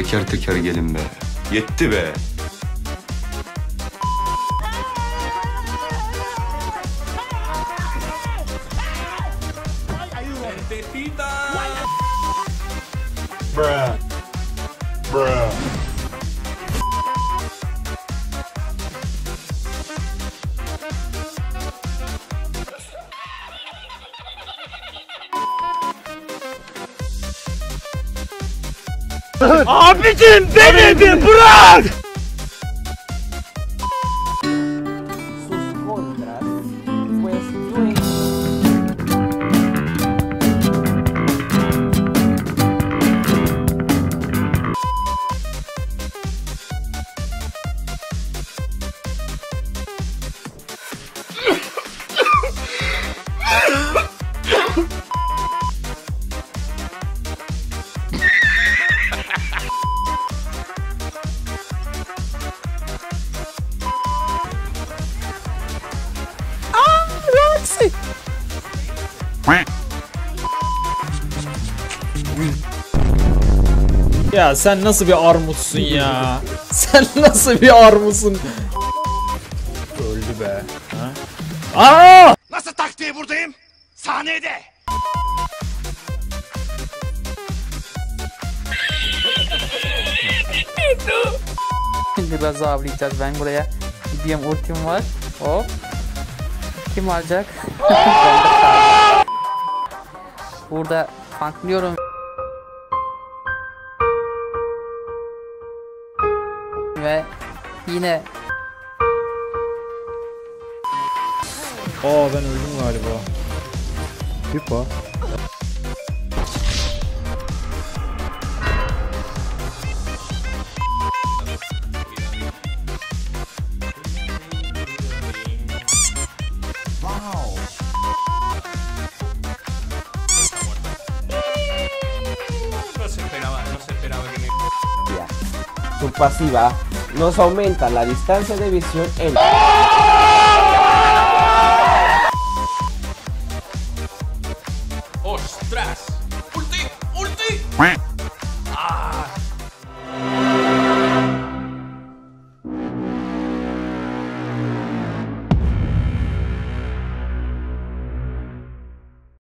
Teker teker gelin be. Yetti be. Bruh. Bruh. Abicim beni de bırak! Ya sen nasıl bir armutsun ya? Sen nasıl bir armutsun? Öldü be. Ha? Aa! Nasıl taktiği buradayım? Sahnede. Şimdi biraz avlayacağız. Ben buraya gidiyorum ultim var. Hop. Kim alacak? Burada tanklıyorum. Ve yine Aa ben öldüm galiba. Pipa. esperaba que me... Su pasiva nos aumenta la distancia de visión en... ¡Ostras! ¡Ulti! ¡Ulti!